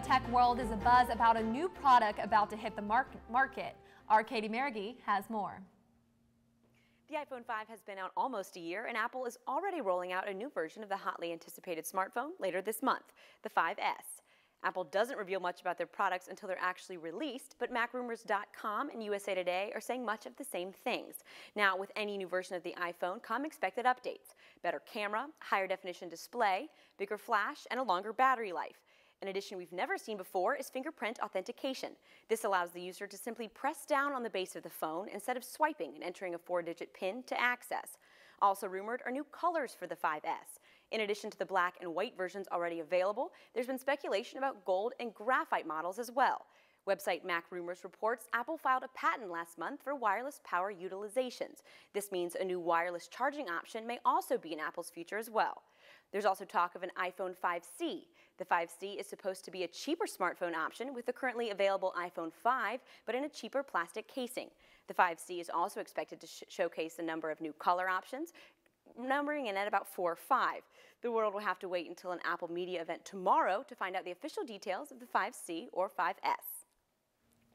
tech world is abuzz about a new product about to hit the market. Our Katie Merrigy has more. The iPhone 5 has been out almost a year, and Apple is already rolling out a new version of the hotly anticipated smartphone later this month, the 5S. Apple doesn't reveal much about their products until they're actually released, but MacRumors.com and USA Today are saying much of the same things. Now, with any new version of the iPhone come expected updates better camera, higher definition display, bigger flash, and a longer battery life. An addition we've never seen before is fingerprint authentication. This allows the user to simply press down on the base of the phone instead of swiping and entering a four-digit PIN to access. Also rumored are new colors for the 5S. In addition to the black and white versions already available, there's been speculation about gold and graphite models as well. Website Mac Rumors reports Apple filed a patent last month for wireless power utilizations. This means a new wireless charging option may also be in Apple's future as well. There's also talk of an iPhone 5C. The 5C is supposed to be a cheaper smartphone option with the currently available iPhone 5, but in a cheaper plastic casing. The 5C is also expected to sh showcase a number of new color options, numbering in at about 4 or 5. The world will have to wait until an Apple Media event tomorrow to find out the official details of the 5C or 5S.